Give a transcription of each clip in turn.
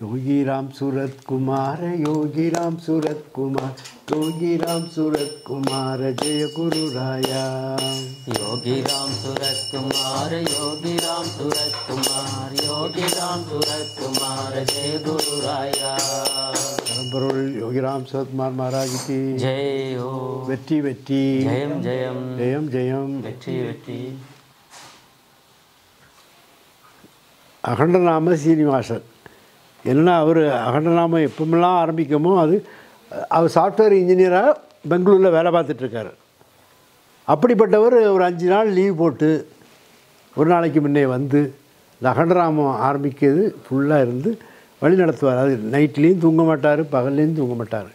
योगी राम सूरत कुमार योगी राम सूरत कुमार योगी राम सूरत कुमार जय गुरु राया। योगी राम सूरत कुमार योगी राम सूरत कुमार योगी राम सूरत कुमार जय गुरु राया। बरोल योगी राम सूरत कुमार महाराज की। जय हो वेटी वेटी जयम जयम। जयम जयम। वेटी वेटी अखंड नाम श्रीनिवासन। என்னன்னா அவர் அகண்டநாமம் எப்பமெல்லாம் ஆரம்பிக்குமோ அது அவர் சாஃப்ட்வேர் இன்ஜினியராக பெங்களூரில் வேலை பார்த்துட்ருக்காரு. அப்படிப்பட்டவர் ஒரு அஞ்சு நாள் லீவ் போட்டு ஒரு நாளைக்கு முன்னே வந்து இந்த அகண்டராமம் ஆரம்பிக்கிறது ஃபுல்லாக இருந்து வழி நடத்துவார். அது நைட்லேயும் தூங்க மாட்டார் பகல்லையும் தூங்க மாட்டார்.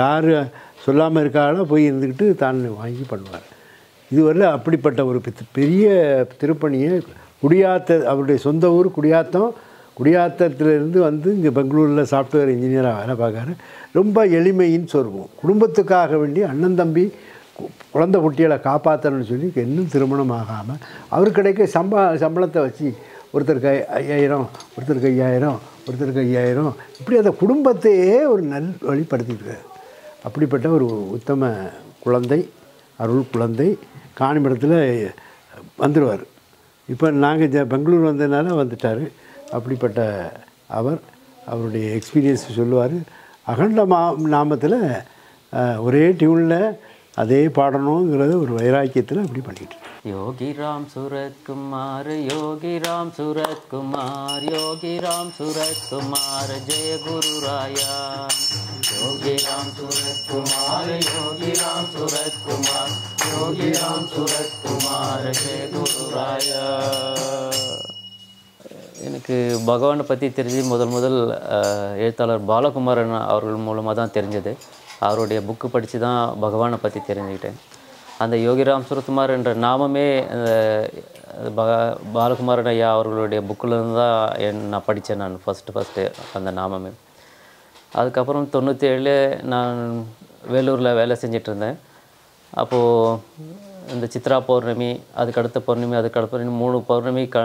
யார் சொல்லாமல் இருக்காங்களோ போய் இருந்துக்கிட்டு தான் வாங்கி பண்ணுவார். இதுவரை அப்படிப்பட்ட ஒரு பெரிய திருப்பணியை குடியாத்த அவருடைய சொந்த ஊர் குடியாத்தம் குடியாத்தத்திலிருந்து வந்து இங்கே பெங்களூரில் சாஃப்ட்வேர் இன்ஜினியராக வேலை பார்க்காரு ரொம்ப எளிமையின் சொருபம் குடும்பத்துக்காக வேண்டி அண்ணன் தம்பி கு- குழந்தை குட்டிகளை காப்பாற்றணும்னு சொல்லி இன்னும் திருமணம் ஆகாமல் அவர் கிடைக்க சம்பா சம்பளத்தை வச்சு ஒருத்தருக்கு ஐயாயிரம் ஒருத்தருக்கு ஐயாயிரம் ஒருத்தருக்கு ஐயாயிரம் இப்படி அந்த குடும்பத்தையே ஒரு நல் வழிப்படுத்திட்டு அப்படிப்பட்ட ஒரு உத்தம குழந்தை அருள் குழந்தை காணிமடத்தில் வந்துடுவார் இப்போ நாங்கள் பெங்களூர் வந்ததுனால வந்துட்டார். அப்படிப்பட்ட அவர் அவருடைய எக்ஸ்பீரியன்ஸ் சொல்லுவார். அகண்ட மா நாமத்தில் ஒரே டியூனில் அதே பாடணுங்கிறது ஒரு வைராக்கியத்தில் அப்படி பண்ணிட்டு யோகி ராம் சுரத்குமார் யோகி ராம் சுரத்குமார் யோகி ராம் சுரத்குமார் ஜெய குரு ராயா. யோகி ராம் சுரத்குமார் யோகி ராம் சுரத்குமார் யோகி ராம் சுரத்குமார் ஜெய குரு ராயா. எனக்கு பகவானை பற்றி தெரிஞ்சு முதல் முதல் எழுத்தாளர் பாலகுமாரன் அவர்கள் மூலமாக தான் தெரிஞ்சது. அவருடைய புக்கு படித்து தான் பகவானை பற்றி தெரிஞ்சுக்கிட்டேன். அந்த யோகிராம் சுரத்குமார் என்ற நாமமே அந்த பக பாலகுமாரன் ஐயா அவர்களுடைய புக்கிலேருந்து தான் என் நான் படித்தேன் நான் ஃபஸ்ட்டு ஃபஸ்ட்டு அந்த நாமமே. அதுக்கப்புறம் தொண்ணூற்றி ஏழு நான் வேலூரில் வேலை செஞ்சிட்ருந்தேன் அப்போது இந்த சித்ரா பௌர்ணமி அதுக்கு அடுத்த பௌர்ணமி அதுக்கு அடுத்த பௌர்ணமி மூணு பௌர்ணமி க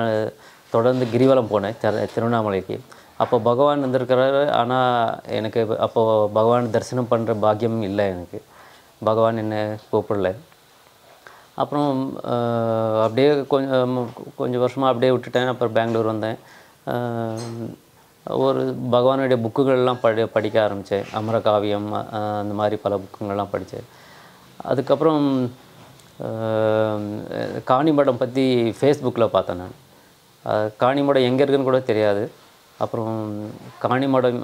தொடர்ந்து கிரிவலம் போனேன் திரு திருவண்ணாமலைக்கு. அப்போ பகவான் வந்திருக்கிறாரு ஆனால் எனக்கு அப்போது பகவான் தரிசனம் பண்ணுற பாக்கியம் இல்லை எனக்கு. பகவான் என்னை கூப்பிடல. அப்புறம் அப்படியே கொஞ்சம் கொஞ்சம் வருஷமாக அப்படியே விட்டுட்டேன் அப்புறம் பெங்களூர் வந்தேன். ஒரு பகவானுடைய புக்குகள்லாம் படி படிக்க ஆரம்பித்தேன் அமரகாவியம் அந்த மாதிரி பல புக்குங்கள்லாம் படித்தேன் அதுக்கப்புறம் அஹ், காணிமடம் பற்றி ஃபேஸ்புக்கில் பார்த்தேன் நான். காணிமடம் எங்கே இருக்குன்னு கூட தெரியாது. அப்புறம் காணிமடம்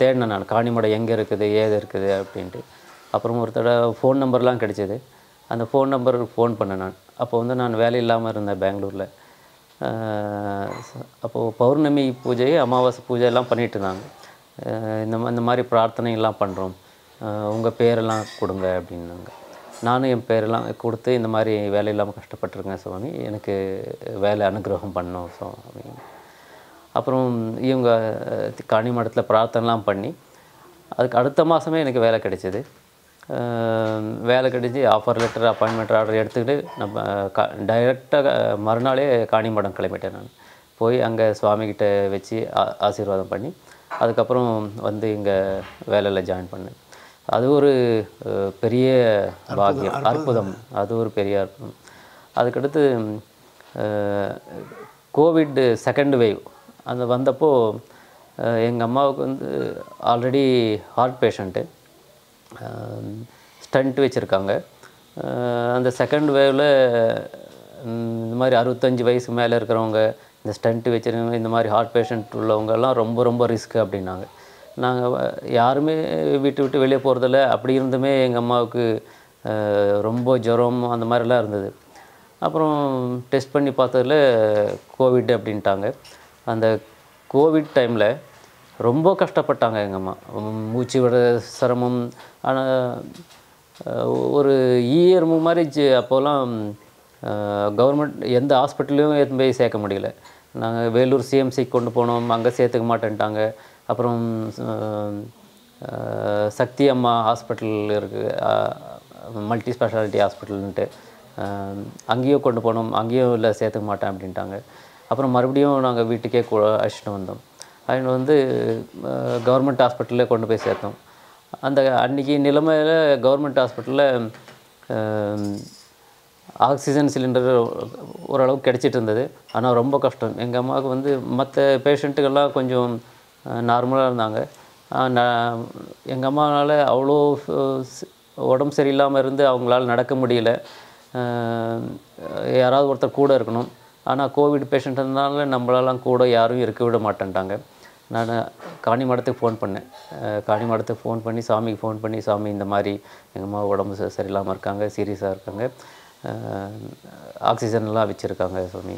தேடினேன் நான். காணிமடம் எங்கே இருக்குது ஏது இருக்குது அப்படின்ட்டு. அப்புறம் ஒரு தடவை ஃபோன் நம்பர்லாம் கிடச்சிது. அந்த ஃபோன் நம்பருக்கு ஃபோன் பண்ணேன் நான். அப்போ வந்து நான் வேலை இல்லாமல் இருந்தேன் பெங்களூரில். அப்போது பௌர்ணமி பூஜை அமாவாசை பூஜை எல்லாம் பண்ணிகிட்டு இருந்தாங்க. இந்த இந்த மாதிரி பிரார்த்தனைகள்லாம் பண்ணுறோம் உங்கள் பேரெல்லாம் கொடுங்க அப்படின்னாங்க. நானும் என் பேரெல்லாம் கொடுத்து இந்த மாதிரி வேலை இல்லாமல் கஷ்டப்பட்டிருக்கேன் சுவாமி. எனக்கு வேலை அனுகிரகம் பண்ணோம் சுவாமி. அப்புறம் இவங்க காணி மடத்தில் பிரார்த்தனைலாம் பண்ணி அதுக்கு அடுத்த மாதமே எனக்கு வேலை கிடைச்சிது. வேலை கிடைச்சி ஆஃபர் லெட்டர் அப்பாயின்மெண்ட் ஆர்டர் எடுத்துக்கிட்டு நம்ம கா டைரெக்டாக மறுநாளே காணிமடம் கிளம்பிட்டேன் நான். போய் அங்கே சுவாமிகிட்ட வச்சு ஆசீர்வாதம் பண்ணி அதுக்கப்புறம் வந்து இங்கே வேலையில் ஜாயின் பண்ணேன். அது ஒரு பெரிய பாக்கியம் அற்புதம். அது ஒரு பெரிய அற்புதம். அதுக்கடுத்து கோவிட் செகண்ட் வேவ் அந்த வந்தப்போ எங்கள் அம்மாவுக்கு வந்து ஆல்ரெடி ஹார்ட் பேஷண்ட்டு ஸ்டண்ட் வச்சுருக்காங்க. அந்த செகண்ட் வேவில் இந்த மாதிரி அறுபத்தஞ்சு வயசு மேலே இருக்கிறவங்க இந்த ஸ்டண்ட் வச்சுருக்கவங்க இந்த மாதிரி ஹார்ட் பேஷண்ட் உள்ளவங்கெல்லாம் ரொம்ப ரொம்ப ரிஸ்க் அப்படின்னாங்க. நாங்கள் யாருமே வீட்டு விட்டு வெளியே போகிறதில்ல அப்படி இருந்துமே எங்கள் அம்மாவுக்கு ரொம்ப ஜுரம் அந்த மாதிரிலாம் இருந்தது. அப்புறம் டெஸ்ட் பண்ணி பார்த்ததுல கோவிட் அப்படின்ட்டாங்க. அந்த கோவிட் டைமில் ரொம்ப கஷ்டப்பட்டாங்க எங்கள் அம்மா. மூச்சு விட சிரமம். ஆனால் ஒரு இயர் மாதிரி அப்போல்லாம் கவர்மெண்ட் எந்த ஹாஸ்பிட்டல்லையும் எதுவும் போய் சேர்க்க முடியல. நாங்கள் வேலூர் சிஎம்சிக்கு கொண்டு போனோம். அங்கே சேர்த்துக்க மாட்டேன்ட்டாங்க. அப்புறம் சக்தி அம்மா ஹாஸ்பிட்டல் இருக்குது மல்டி ஸ்பெஷாலிட்டி ஹாஸ்பிட்டல்ன்ட்டு அங்கேயும் கொண்டு போனோம். அங்கேயும் இல்லை சேர்த்துக்க மாட்டேன் அப்படின்ட்டாங்க. அப்புறம் மறுபடியும் நாங்கள் வீட்டுக்கே கூட அழைச்சிட்டு வந்தோம். அவங்க வந்து கவர்மெண்ட் ஹாஸ்பிட்டலில் கொண்டு போய் சேர்த்தோம். அந்த அன்றைக்கி நிலைமையில் கவர்மெண்ட் ஹாஸ்பிட்டலில் ஆக்சிஜன் சிலிண்டர் ஓரளவுக்கு கிடச்சிட்டு இருந்தது. ஆனால் ரொம்ப கஷ்டம். எங்கள் அம்மாவுக்கு வந்து மற்ற பேஷண்ட்டுகள்லாம் கொஞ்சம் நார்மலாக இருந்தாங்க. எங்கள் அம்மாவால் அவ்வளோ உடம்பு சரியில்லாமல் இருந்து அவங்களால நடக்க முடியல. யாராவது ஒருத்தர் கூட இருக்கணும். ஆனால் கோவிட் பேஷண்ட்னால நம்மளாலாம் கூட யாரும் இருக்க விட மாட்டேன்ட்டாங்க. நான் காணி மடத்துக்கு ஃபோன் பண்ணேன். காணி மடத்துக்கு ஃபோன் பண்ணி சாமிக்கு ஃபோன் பண்ணி சாமி இந்த மாதிரி எங்கள் அம்மா உடம்பு சரியில்லாமல் இருக்காங்க சீரியஸாக இருக்காங்க. ஆக்சிஜன்லாம் வச்சுருக்காங்க சாமி.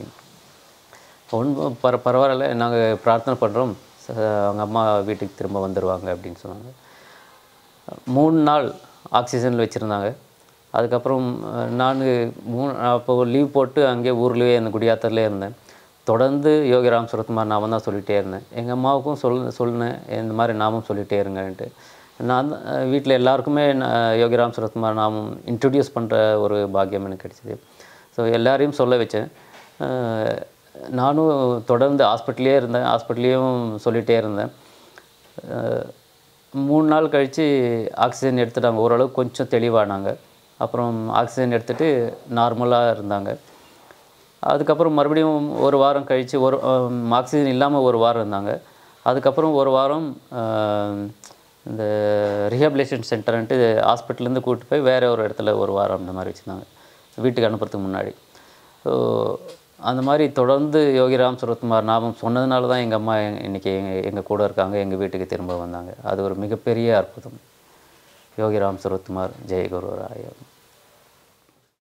ஒன்றும் பர பரவாயில்ல. நாங்கள் பிரார்த்தனை பண்ணுறோம் அவங்க அம்மா வீட்டுக்கு திரும்ப வந்துடுவாங்க அப்படின்னு சொன்னாங்க. மூணு நாள் ஆக்சிஜனில் வச்சுருந்தாங்க. அதுக்கப்புறம் நான் மூணு அப்போ லீவ் போட்டு அங்கேயே ஊர்லேயே அந்த குடியாத்தர்லேயே இருந்தேன். தொடர்ந்து யோகிராம் சுரத்குமார் நாமம் தான் சொல்லிகிட்டே இருந்தேன். எங்கள் அம்மாவுக்கும் சொல் சொன்னேன் இந்த மாதிரி நாமும் சொல்லிகிட்டே இருங்கன்ட்டு. நான் வீட்டில் எல்லாருக்குமே நான் யோகிராம் சுரத்குமார் நாமும் இன்ட்ரடியூஸ் பண்ணுற ஒரு பாக்கியம் எனக்கு கிடைச்சிது. ஸோ எல்லாரையும் சொல்ல வச்சேன். நானும் தொடர்ந்து ஹாஸ்பிட்டல்லையே இருந்தேன். ஹாஸ்பிட்டல்லையும் சொல்லிகிட்டே இருந்தேன். மூணு நாள் கழித்து ஆக்சிஜன் எடுத்துட்டாங்க. ஓரளவு கொஞ்சம் தெளிவானாங்க. அப்புறம் ஆக்சிஜன் எடுத்துகிட்டு நார்மலாக இருந்தாங்க. அதுக்கப்புறம் மறுபடியும் ஒரு வாரம் கழித்து ஒரு ஆக்சிஜன் இல்லாமல் ஒரு வாரம் இருந்தாங்க. அதுக்கப்புறம் ஒரு வாரம் இந்த ரிஹாபிலேஷன் சென்டர்ன்ட்டு ஹாஸ்பிட்டல்லேருந்து கூப்பிட்டு போய் வேறு ஒரு இடத்துல ஒரு வாரம் அந்த மாதிரி வச்சுருந்தாங்க. வீட்டுக்கு அனுப்புறதுக்கு முன்னாடி. ஸோ அந்த மாதிரி தொடர்ந்து யோகிராம் சுரத்குமார் நாமம் சொன்னதுனால தான் எங்கள் அம்மா இன்றைக்கி எங்கள் எங்கள் கூட இருக்காங்க எங்கள் வீட்டுக்கு திரும்ப வந்தாங்க. அது ஒரு மிகப்பெரிய அற்புதம். யோகிராம் சுரத்குமார் ஜெய குருராயம்